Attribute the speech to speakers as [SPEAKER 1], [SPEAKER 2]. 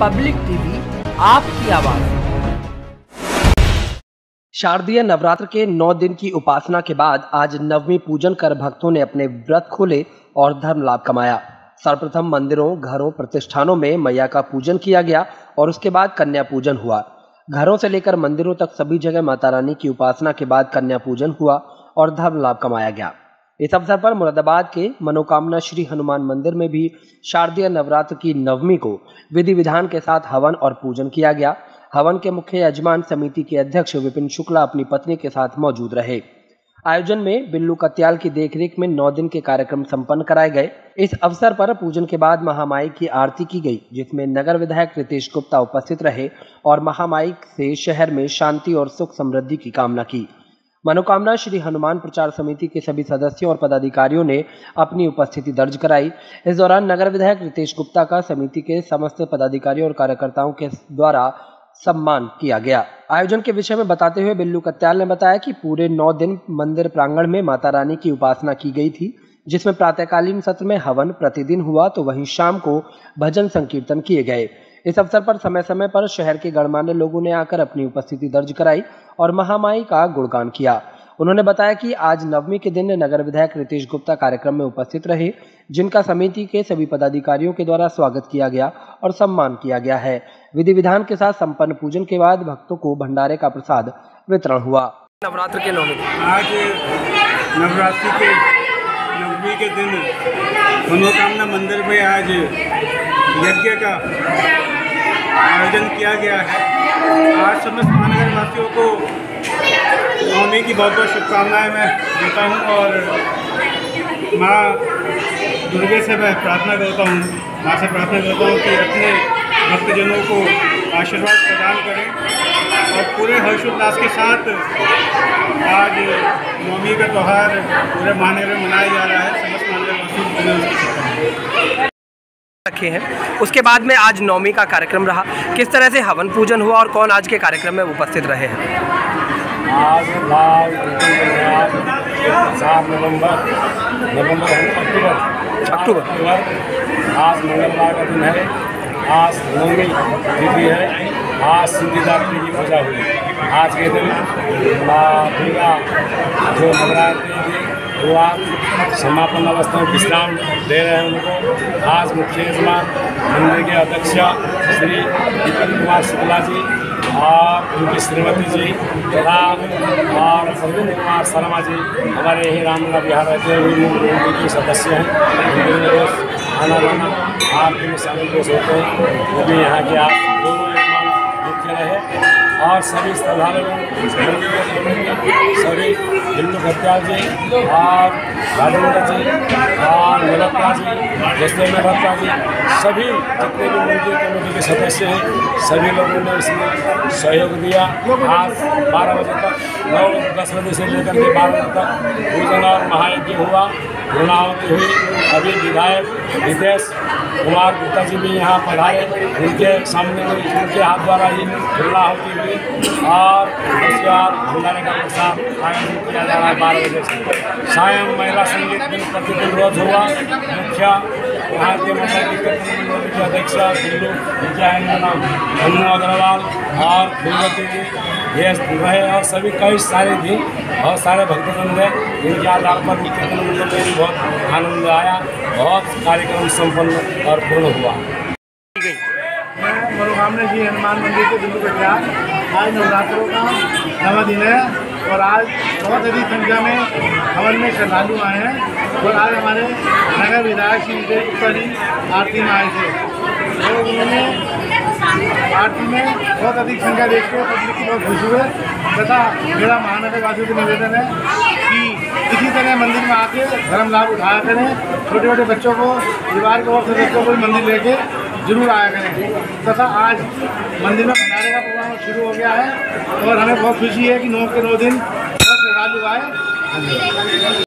[SPEAKER 1] Public TV, आपकी आवाज़। शारदीय नवरात्र के नौ दिन की उपासना के बाद आज नवमी पूजन कर भक्तों ने अपने व्रत खोले और धर्म लाभ कमाया। सर्वप्रथम मंदिरों, घरों, प्रतिष्ठानों में मैया का पूजन किया गया और उसके बाद कन्या पूजन हुआ। घरों से लेकर मंदिरों तक सभी जगह माता रानी की उपासना के बाद कन्या पूजन हुआ और धर्म लाभ कमाया गया। इस अवसर पर मुरादाबाद के मनोकामना श्री हनुमान मंदिर में भी शारदीय नवरात्र की नवमी को विधि विधान के साथ हवन और पूजन किया गया। हवन के मुख्य यजमान समिति के अध्यक्ष विपिन शुक्ला अपनी पत्नी के साथ मौजूद रहे। आयोजन में बिल्लू कत्याल की देखरेख में नौ दिन के कार्यक्रम संपन्न कराए गए। इस अवसर पर पूजन के बाद महामाई की आरती की गई, जिसमें नगर विधायक रितेश गुप्ता उपस्थित रहे और महामाई से शहर में शांति और सुख समृद्धि की कामना की। मनोकामना श्री हनुमान प्रचार समिति के सभी सदस्यों और पदाधिकारियों ने अपनी उपस्थिति दर्ज कराई। इस दौरान नगर विधायक रितेश गुप्ता का समिति के समस्त पदाधिकारियों और कार्यकर्ताओं के द्वारा सम्मान किया गया। आयोजन के विषय में बताते हुए बिल्लू कत्याल ने बताया कि पूरे नौ दिन मंदिर प्रांगण में माता रानी की उपासना की गई थी, जिसमें प्रातःकालीन सत्र में हवन प्रतिदिन हुआ तो वहीं शाम को भजन संकीर्तन किए गए। इस अवसर पर समय समय पर शहर के गणमान्य लोगों ने आकर अपनी उपस्थिति दर्ज कराई और महामाई का गुणगान किया। उन्होंने बताया कि आज नवमी के दिन नगर विधायक रितेश गुप्ता कार्यक्रम में उपस्थित रहे जिनका समिति के सभी पदाधिकारियों के द्वारा स्वागत किया गया और सम्मान किया गया है। विधि विधान के साथ संपन्न पूजन के बाद भक्तों को भंडारे का प्रसाद वितरण हुआ।
[SPEAKER 2] नवरात्र के नवमी
[SPEAKER 3] आज नवरात्रि के नवमी के दिन मनोकामना मंदिर में आज यज्ञ का आयोजन किया गया है। आज समस्त महानगर वासियों को नवमी की बहुत बहुत शुभकामनाएँ मैं देता हूँ और माँ दुर्गे से मैं प्रार्थना करता हूँ, माँ से प्रार्थना करता हूँ कि अपने भक्तजनों को आशीर्वाद प्रदान करें और पूरे हर्षोल्लास के साथ आज नवमी का त्यौहार पूरे महानगर में मनाया जा रहा है, समस्त महानगर
[SPEAKER 2] रखे हैं। उसके बाद में आज नवमी का कार्यक्रम रहा। किस तरह से हवन पूजन हुआ और कौन आज के कार्यक्रम में उपस्थित रहे हैं?
[SPEAKER 4] आज लाल सात नवंबर नवंबर अक्टूबर।
[SPEAKER 2] अक्टूबर।
[SPEAKER 4] अक्टूबर आज मंगलवार का दिन है। आज नवमी तिथि है। आज सिद्धिदात्री की पूजा हुई। आज के दिन माँ दुर्गा जो नवरात्रि की आज समापन अवस्था में विश्राम दे रहे हैं उनको आज मुख्य यजमान मंदिर के अध्यक्ष श्री दीपक कुमार शुक्ला जी और उनकी श्रीमती जी राम और अरविंद कुमार शर्मा जी हमारे यही रामनगर बिहार रहते हुए के सदस्य हैं। मंदिर आना जाना आरती में शामिल होते हैं। वो भी यहाँ के आप और सभी श्रद्धालुओं सभी हिंदू भत्याल जी और राजेंद्र जी और मलक्का जी जसदेव भत्ता जी, सभी जितने भी मंदिर कमेटी के सदस्य हैं, सभी लोगों ने इसमें सहयोग दिया। आज बारह बजे तक, नौ दस बजे से लेकर के बारह बजे तक पूजन और महायज्ञ हुआ। पूर्णाहुति हुई, अभी विधायक रितेश कुमार गुप्ता जी भी यहाँ पढ़ाए उनके सामने उनके हाथ द्वारा ही पूर्णाहुति हुई और उसके बाद भंडारे का प्रसाद आयोजन किया जा रहा है बारह बजे से। सायं महिला संगीत दिन प्रतिदिन रोज हुआ। मुख्य अध्यक्ष दिल्लू अग्रवाल, और फूलवती जी ये रहे और सभी कई सारे थी बहुत सारे भक्तजन थे, जिनके आधार पर कीर्तन बहुत आनंद आया, बहुत कार्यक्रम संपन्न और पूर्ण हुआ।
[SPEAKER 3] मैं मनोकामना जी, हनुमान मंदिर के बिंदु कटियार आज नवरात्रों का नवा दिन है। और आज बहुत अधिक संख्या में हवन में श्रद्धालु आए हैं और आज हमारे नगर विधायक श्री विजय गुप्ता जी आरती में आए थे। और उन्होंने आरती में बहुत अधिक संख्या देख के पब्लिक की बहुत खुशी हुए तथा मेरा महानगर वासियों को निवेदन है कि इसी तरह मंदिर में आके धर्म लाभ उठाया करें। छोटे छोटे बच्चों को, परिवार के और सदस्यों को भी मंदिर लेके ज़रूर आया करें। तथा आज मंदिर में भंडारे का प्रोग्राम शुरू हो गया है और हमें बहुत खुशी है कि नौ के नौ दिन श्रद्धालु आए।